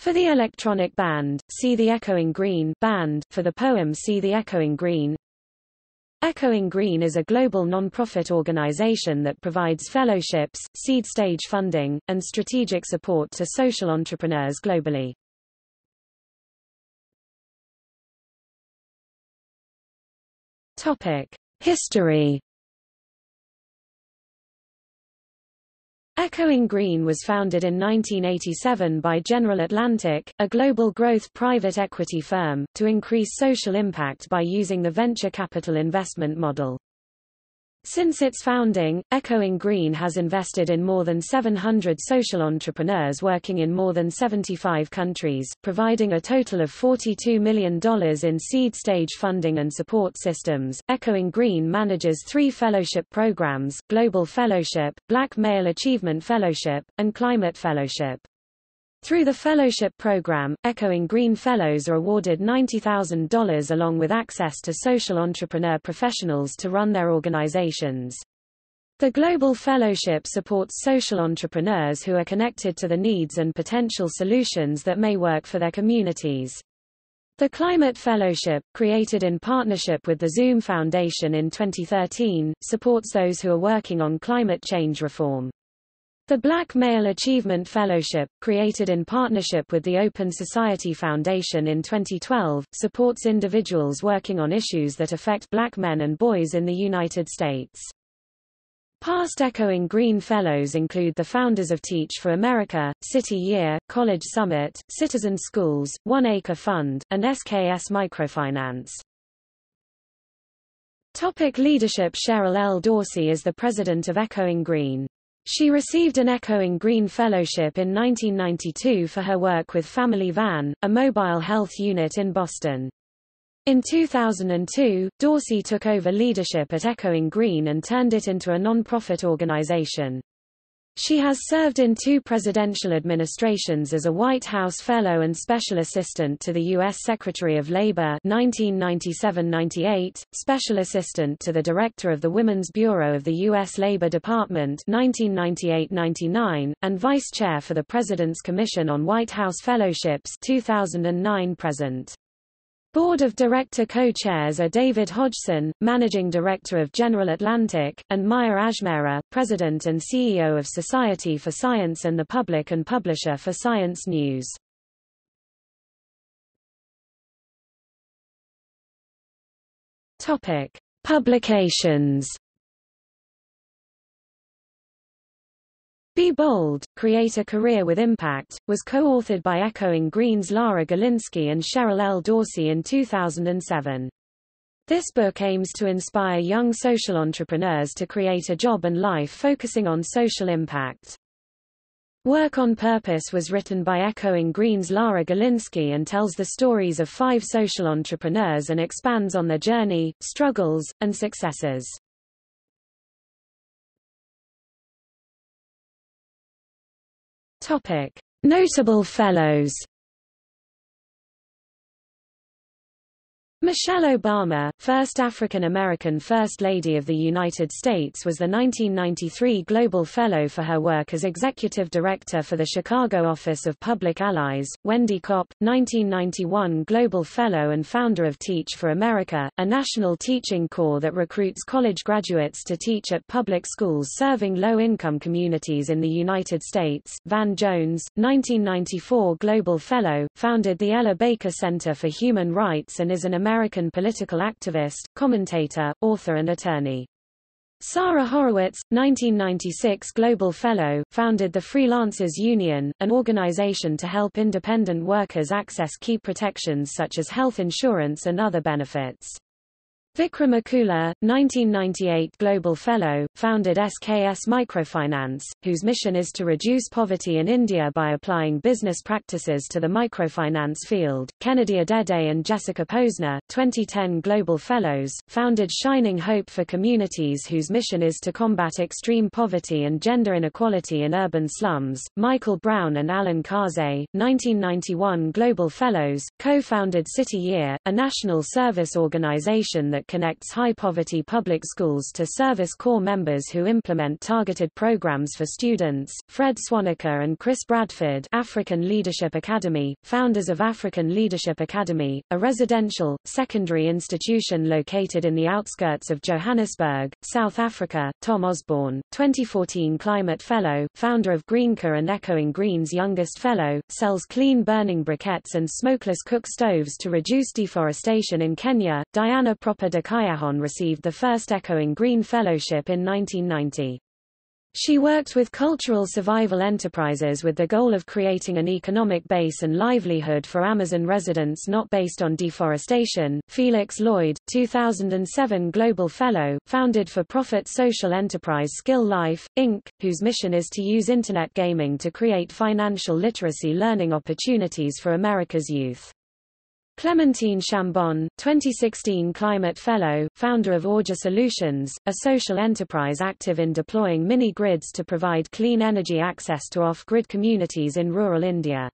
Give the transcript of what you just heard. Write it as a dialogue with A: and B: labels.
A: For the electronic band, see the Echoing Green band, for the poem see the Echoing Green. Echoing Green is a global non-profit organization that provides fellowships, seed stage funding, and strategic support to social entrepreneurs globally. Topic: History Echoing Green was founded in 1987 by General Atlantic, a global growth private equity firm, to increase social impact by using the venture capital investment model. Since its founding, Echoing Green has invested in more than 700 social entrepreneurs working in more than 75 countries, providing a total of $42 million in seed stage funding and support systems. Echoing Green manages three fellowship programs, Global Fellowship, Black Male Achievement Fellowship, and Climate Fellowship. Through the fellowship program, Echoing Green Fellows are awarded $90,000 along with access to social entrepreneur professionals to run their organizations. The Global Fellowship supports social entrepreneurs who are connected to the needs and potential solutions that may work for their communities. The Climate Fellowship, created in partnership with the Zoom Foundation in 2013, supports those who are working on climate change reform. The Black Male Achievement Fellowship, created in partnership with the Open Society Foundation in 2012, supports individuals working on issues that affect black men and boys in the United States. Past Echoing Green Fellows include the founders of Teach for America, City Year, College Summit, Citizen Schools, One Acre Fund, and SKS Microfinance. Topic leadership Cheryl L. Dorsey is the president of Echoing Green. She received an Echoing Green Fellowship in 1992 for her work with Family Van, a mobile health unit in Boston. In 2002, Dorsey took over leadership at Echoing Green and turned it into a non-profit organization. She has served in two presidential administrations as a White House Fellow and Special Assistant to the U.S. Secretary of Labor 1997-98, Special Assistant to the Director of the Women's Bureau of the U.S. Labor Department 1998-99, and Vice Chair for the President's Commission on White House Fellowships 2009-present. Board of Director co-chairs are David Hodgson, Managing Director of General Atlantic, and Maya Ajmera, President and CEO of Society for Science and the Public and publisher for Science News. Topic: Publications Be Bold, Create a Career with Impact, was co-authored by Echoing Green's Lara Galinsky and Cheryl L. Dorsey in 2007. This book aims to inspire young social entrepreneurs to create a job and life focusing on social impact. Work on Purpose was written by Echoing Green's Lara Galinsky and tells the stories of five social entrepreneurs and expands on their journey, struggles, and successes. Topic: Notable Fellows Michelle Obama, first African-American First Lady of the United States was the 1993 Global Fellow for her work as Executive Director for the Chicago Office of Public Allies, Wendy Kopp, 1991 Global Fellow and founder of Teach for America, a national teaching corps that recruits college graduates to teach at public schools serving low-income communities in the United States, Van Jones, 1994 Global Fellow, founded the Ella Baker Center for Human Rights and is an American American political activist, commentator, author and attorney. Sarah Horowitz, 1996 Global Fellow, founded the Freelancers Union, an organization to help independent workers access key protections such as health insurance and other benefits. Vikram Akula, 1998 Global Fellow, founded SKS Microfinance, whose mission is to reduce poverty in India by applying business practices to the microfinance field. Kennedy Odede and Jessica Posner, 2010 Global Fellows, founded Shining Hope for Communities whose mission is to combat extreme poverty and gender inequality in urban slums. Michael Brown and Alan Khazei, 1991 Global Fellows, co-founded City Year, a national service organization that connects high-poverty public schools to service corps members who implement targeted programs for students. Fred Swaniker and Chris Bradford African Leadership Academy, founders of African Leadership Academy, a residential, secondary institution located in the outskirts of Johannesburg, South Africa. Tom Osborne, 2014 Climate Fellow, founder of GreenChar and Echoing Green's youngest fellow, sells clean burning briquettes and smokeless cook stoves to reduce deforestation in Kenya. Diana Propper de Callejon received the first Echoing Green Fellowship in 1990. She worked with cultural survival enterprises with the goal of creating an economic base and livelihood for Amazon residents not based on deforestation. Felix Lloyd, 2007 Global Fellow, founded for-profit social enterprise Skill Life, Inc., whose mission is to use Internet gaming to create financial literacy learning opportunities for America's youth. Clementine Chambon, 2016 Climate Fellow, founder of Oorja Solutions, a social enterprise active in deploying mini-grids to provide clean energy access to off-grid communities in rural India.